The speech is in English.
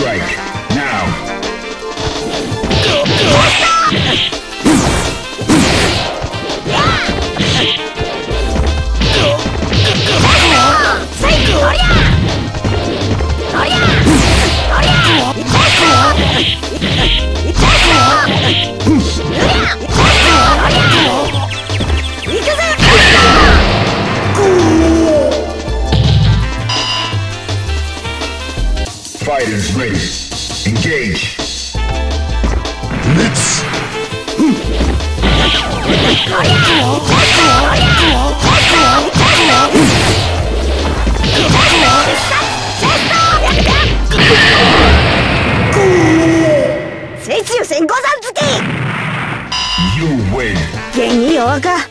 strike. Now. ファイターズ ready. Engage. Let's. 聖地よ先行さん付き You win. 元気弱か